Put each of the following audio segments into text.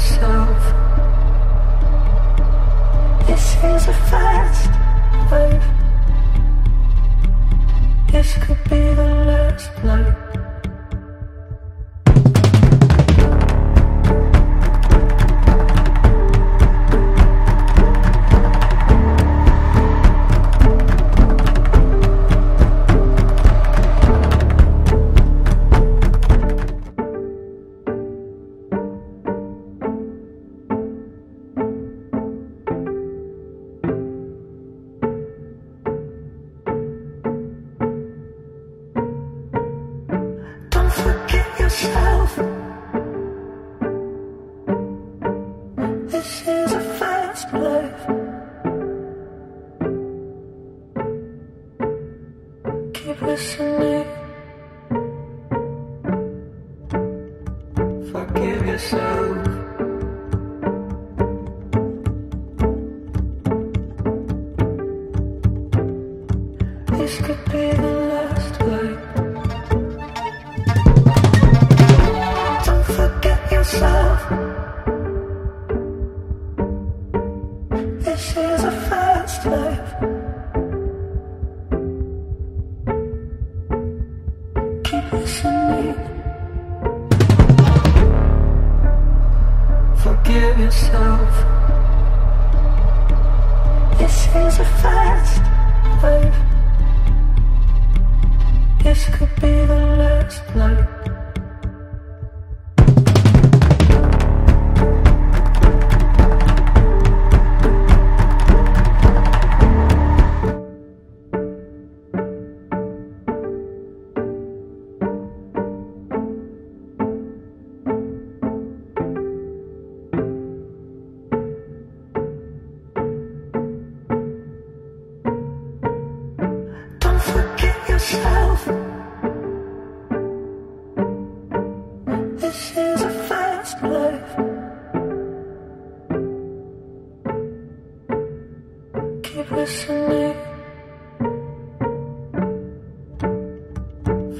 myself. This is a fast life. This could be the last life. This is a fast life. Keep. Forgive yourself. This is a fast life. This could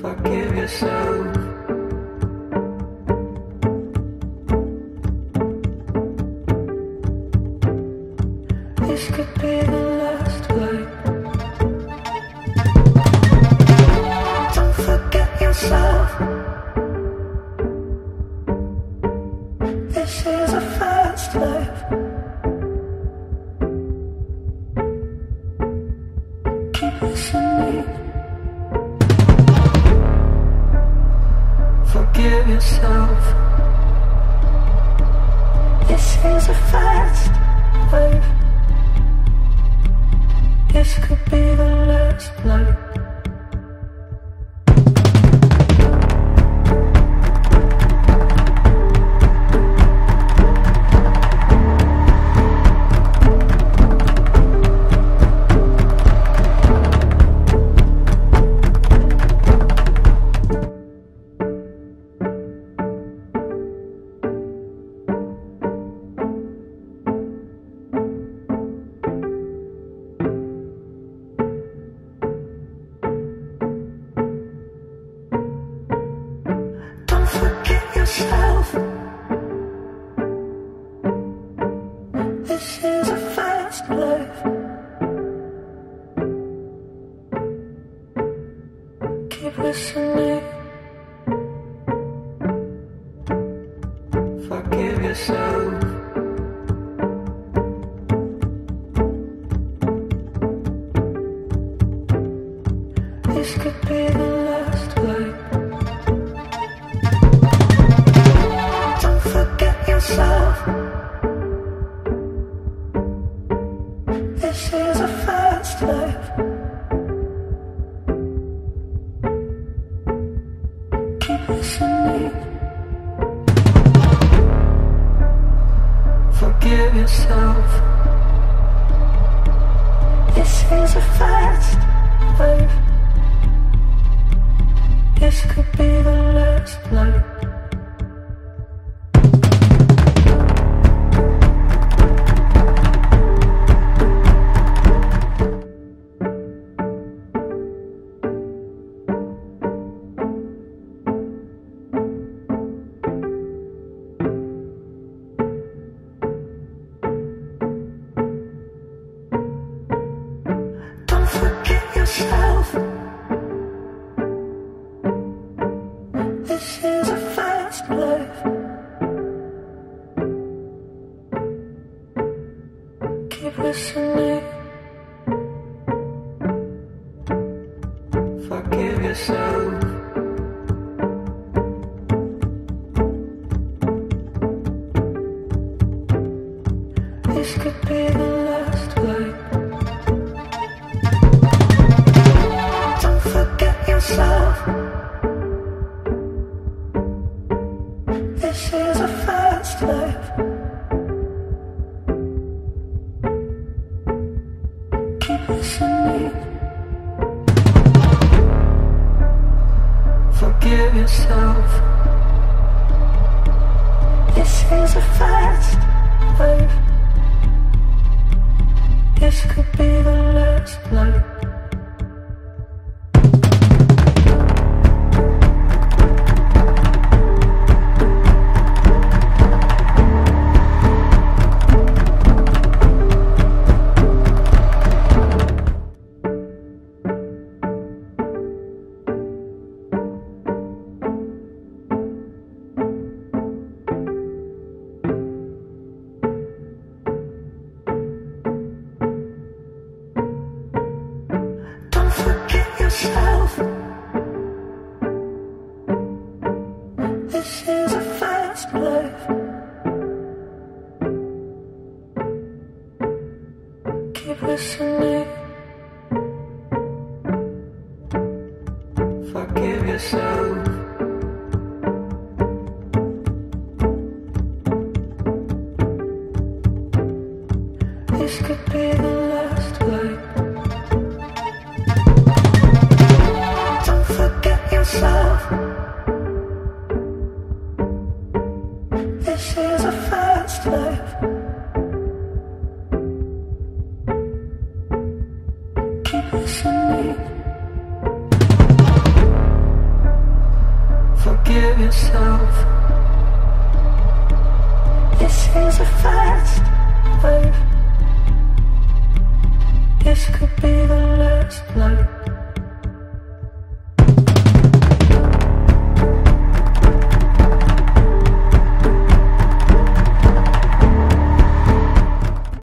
Forgive yourself. listening. Forgive yourself. This could be the last word. Don't forget yourself. This is a fast life. This could be the listening. Forgive yourself. This could be the last life. Don't forget yourself. Yourself. This is a fast life. This could be the last life. This is This is a fast life. Keep. Forgive yourself. This is a fast life. This could be the last life.